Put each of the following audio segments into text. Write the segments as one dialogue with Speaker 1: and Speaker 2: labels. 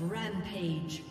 Speaker 1: Rampage.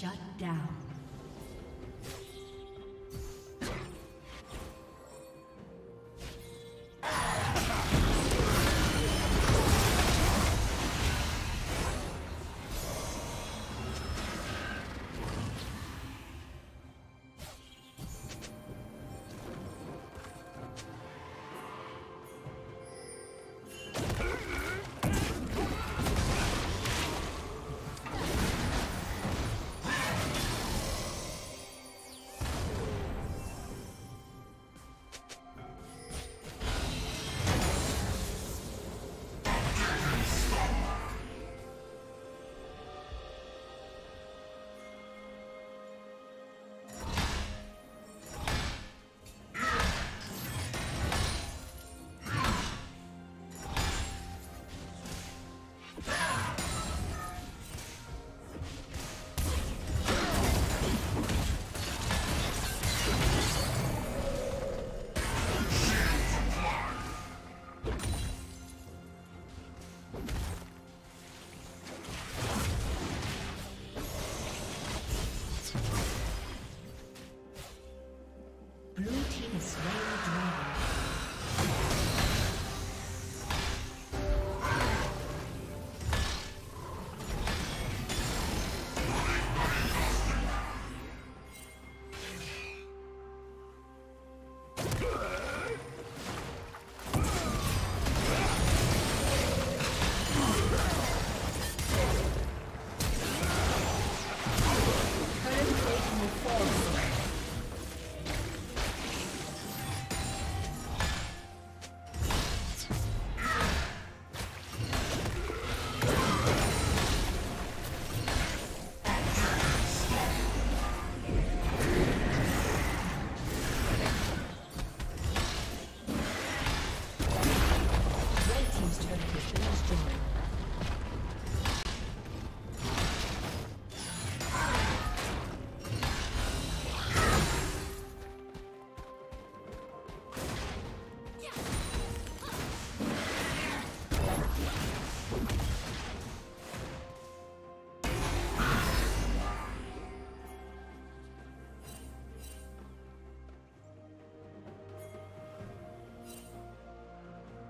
Speaker 1: Shut down.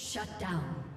Speaker 2: Shut down.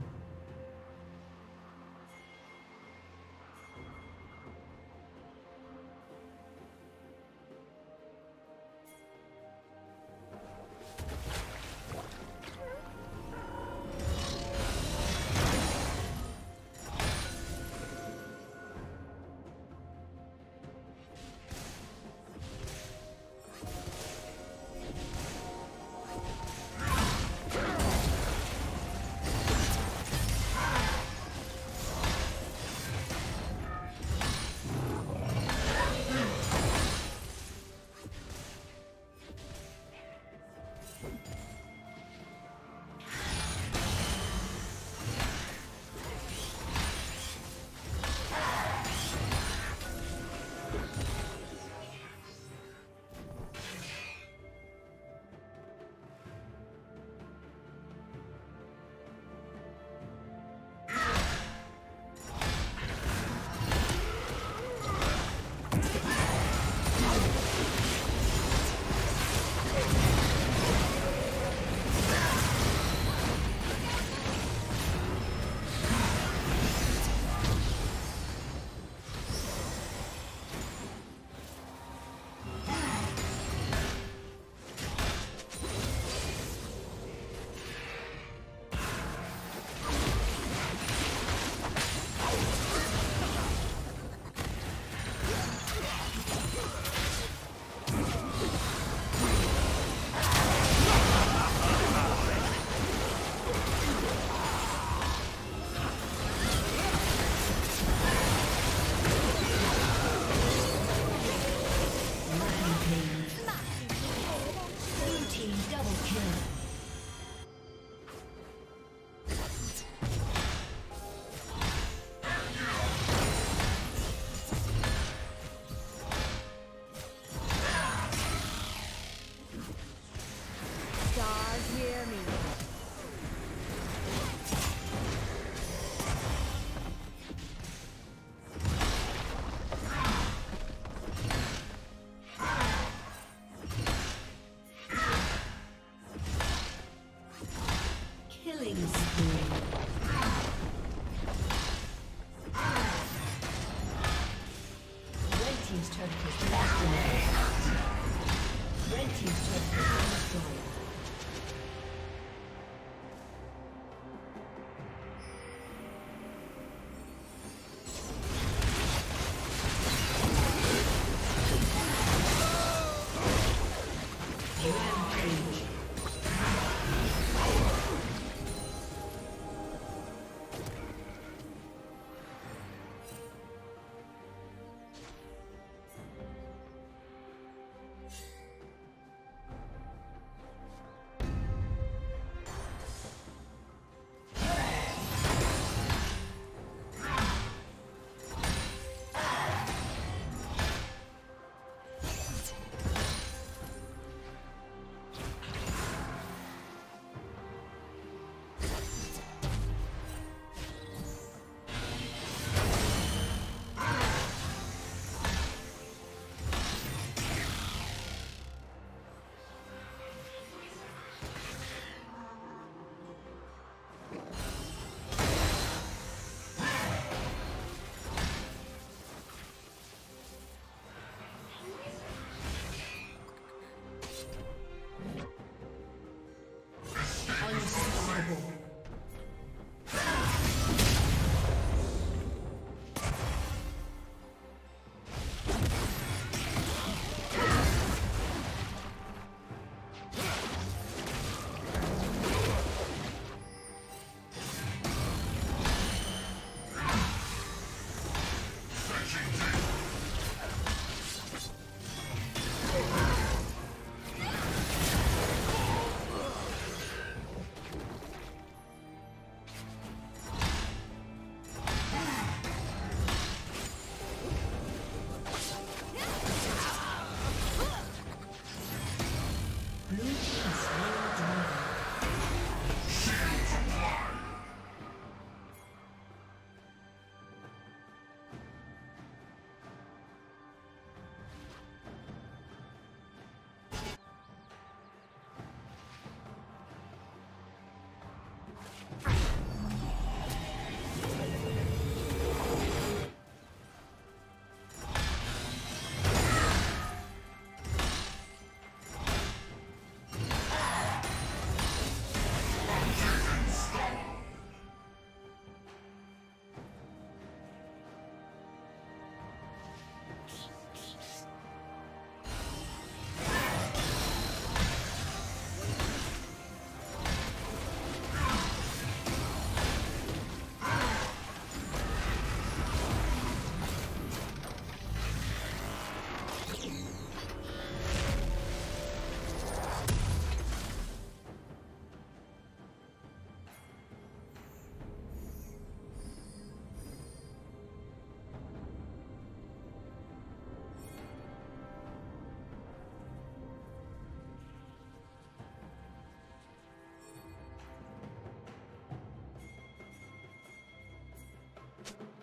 Speaker 1: you